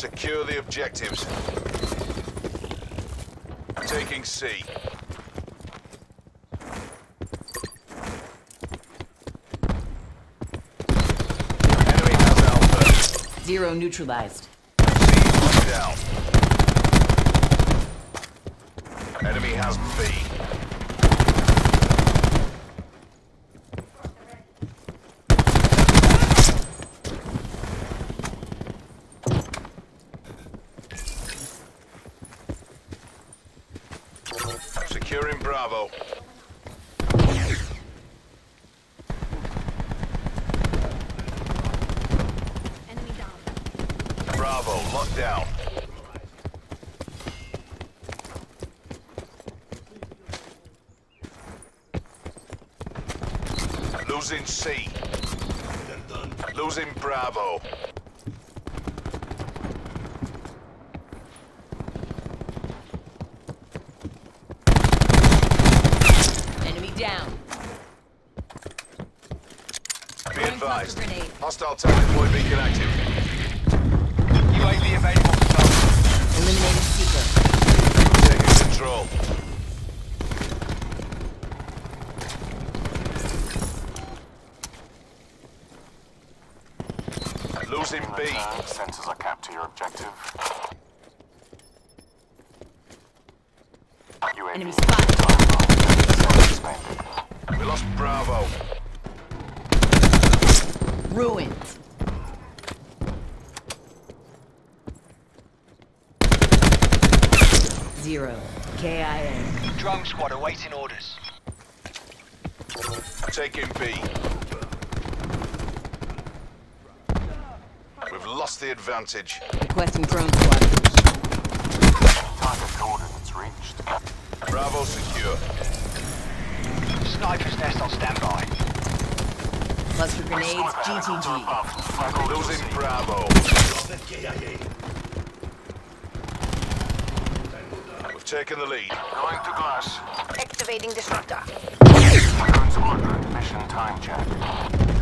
Secure the objectives. Taking C. Enemy has Alpha. Zero neutralized. C down. Enemy has B. Securing Bravo. Enemy down. Bravo, locked down. Losing C. Losing Bravo. Enemy down. Be advised. Hostile tank deploy beacon active. UAV available for target. Eliminated seeker. Taking control. Losing B. Sensors are capped to your objective. UAV Enemy spotted. We lost Bravo. Ruined. Zero. KIA. Drone squad awaiting orders. Taking B. We've lost the advantage. Requesting drone squad. Target coordinates reached. Bravo secure. Sniper's nest on standby. Cluster grenades. GTG. above. Flag order Losing. Bravo. We've taken the lead. Going to glass. Activating disruptor. Drone squadron. Mission time check.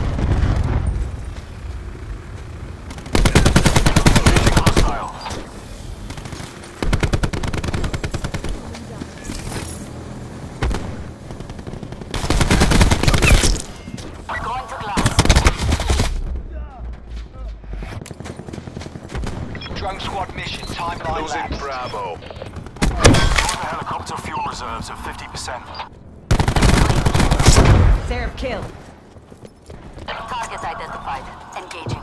Drone squad mission. Timeline Losing lapsed. Bravo. Order helicopter fuel reserves at 50%. Seraph kill. Target identified. Engaging.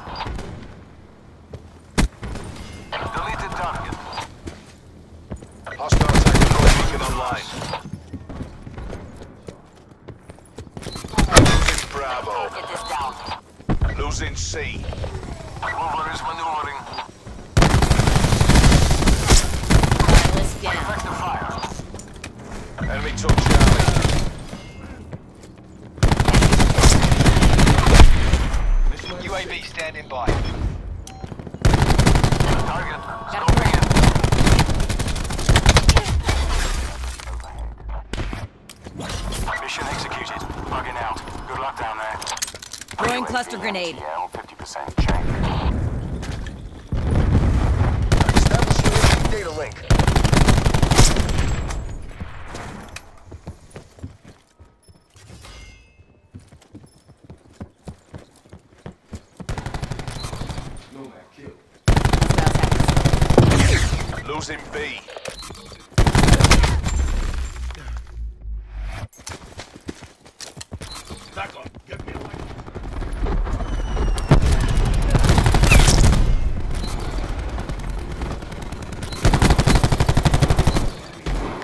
Deleted target. Hostile tank deploy beacon online. Losing Bravo. Target is down. Losing C. Mover is maneuvering. Fire. Enemy took Charlie. UAV standing by. Target. In. Mission executed. Bugging out. Good luck down there. Cluster grenade. TL 50% check. Establishing data link. Losing B.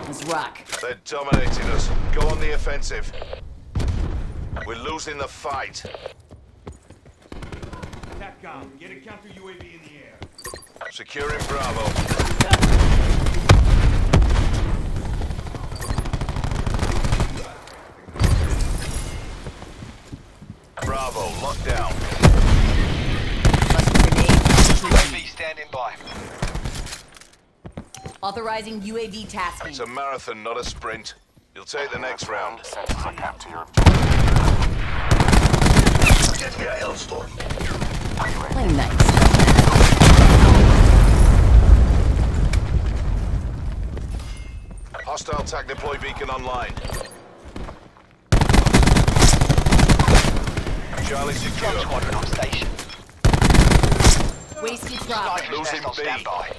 Let's rock. They're dominating us. Go on the offensive. We're losing the fight. TACCOM, get a counter UAV in the air. Securing Bravo. Bravo, locked down. UAV standing by. Authorizing UAV tasking. It's a marathon, not a sprint. You'll take the next round. Sensors are capped to your objective. Play nice. TAC deploy beacon online. Charlie Drone secure. squadron on station. Wasted drop. Losing B. standby.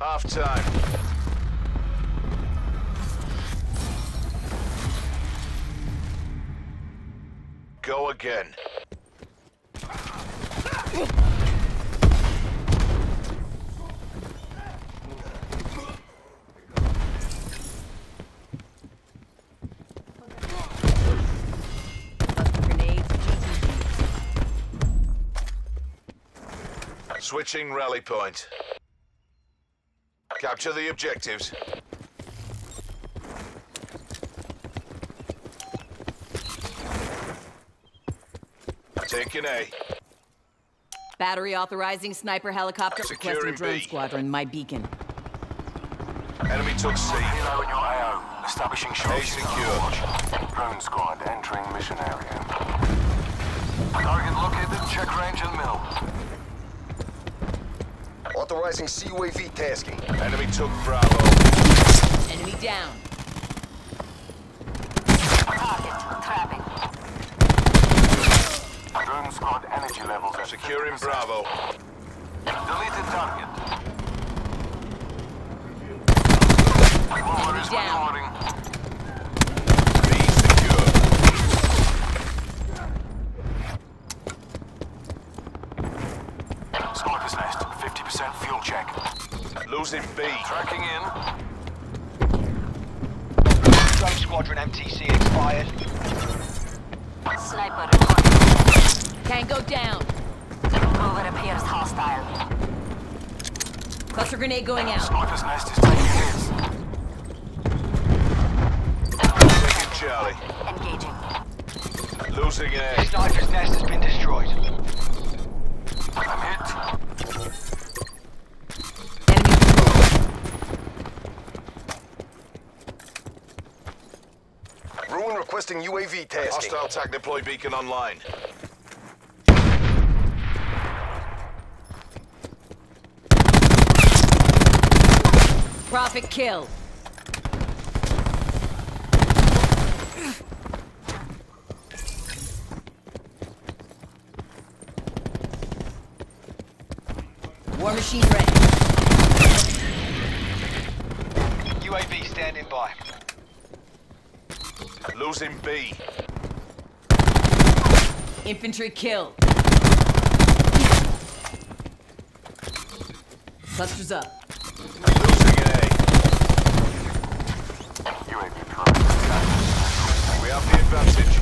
Half time. Go again. Switching rally point. Capture the objectives. Taking A. Battery authorizing sniper helicopter Securing requesting drone B. squadron. My beacon. Enemy took C. Helo in your AO. Establishing A shots. secure. Drone squad entering mission area. Target located. Check range and mil. Authorizing CUAV tasking. Enemy took Bravo. Enemy down. Target. Trapping. Drone squad energy levels at Securing Bravo. Deleted target. Mover is down. maneuvering. B secure. Sniper's nest. 50% fuel check. Losing B. Tracking in. Drone squadron MTC expired. Sniper reporting. Tango down. Rover appears hostile. Cluster grenade going out. Sniper's nest is taking hits. Taking Charlie. Engaging. Losing A. Sniper's nest has been destroyed. I'm hit. Enemy control. Ruin requesting UAV tasking. Hostile TAC deploy beacon online. Prophet kill. War machine ready. UAV standing by. Losing B. Infantry kill. Clusters up. Losing A. UAV drone. We have the advantage.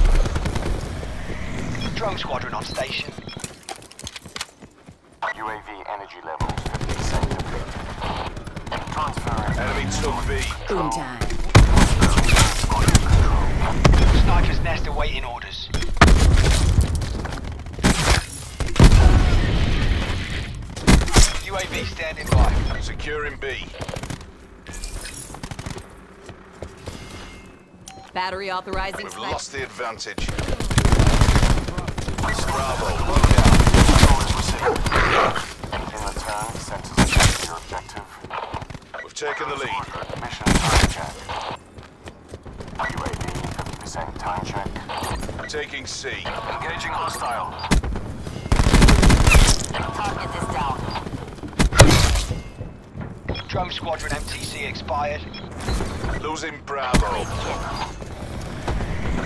Drone squadron on station. UAV energy levels 50% depleted. Transferring. Enemy took B. Boom time. Sniper's nest awaiting orders. UAV standing by. Securing B. Battery authorizing We've lost the advantage. Bravo. Bravo. Look out. Control is received. In return, sensors check your objective. We've taken the lead. Mission time check. UAV 50% time check. Taking C. Engaging hostile. Target is down. Drone squadron MTC expired. Losing Bravo.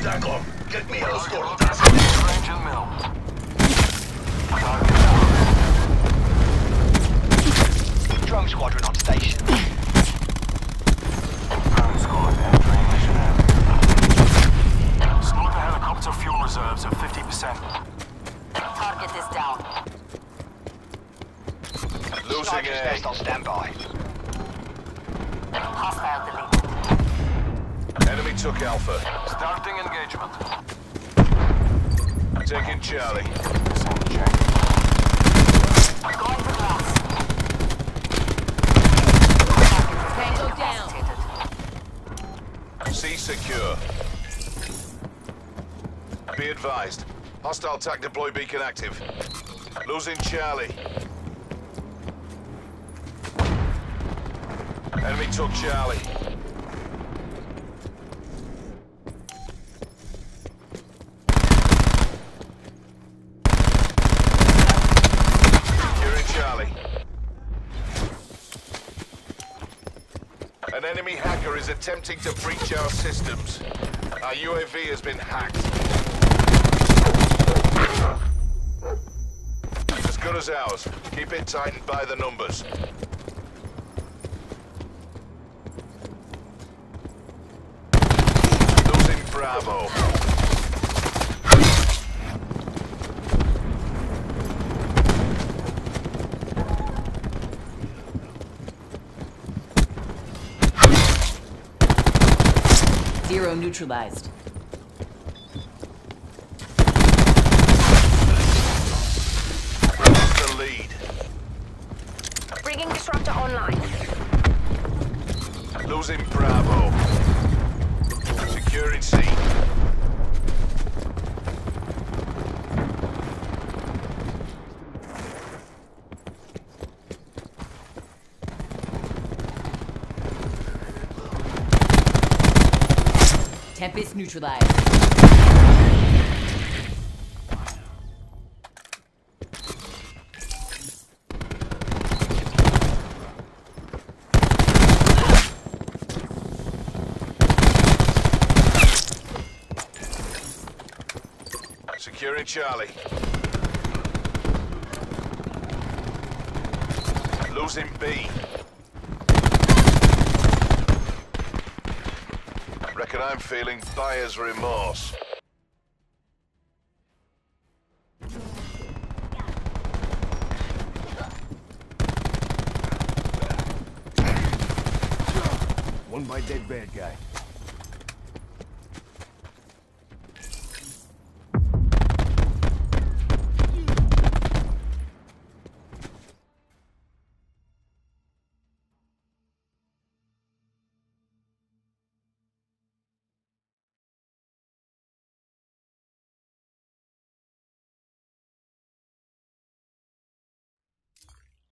Dagon, get me Target hostile. located. Range and mil. Target. Drone squadron on station. Drone squad entering mission area. Sniper helicopter fuel reserves at 50%. Target is down. Losing Sniper's A. nest on standby. Hostile deleted. Enemy took Alpha. Starting engagement. Taking Charlie. Percent check. Going to glass. Tango down. C secure. Be advised. Hostile TAC deploy beacon active. Losing Charlie. Enemy took Charlie. Securing Charlie. An enemy hacker is attempting to breach our systems. Our UAV has been hacked. It's As good as ours. Keep it tightened by the numbers. Losing Bravo. Zero neutralized. The lead. Bringing disruptor online. Losing Bravo. Securing C. Tempest neutralized. Securing Charlie. Losing B. Reckon I'm feeling buyer's remorse.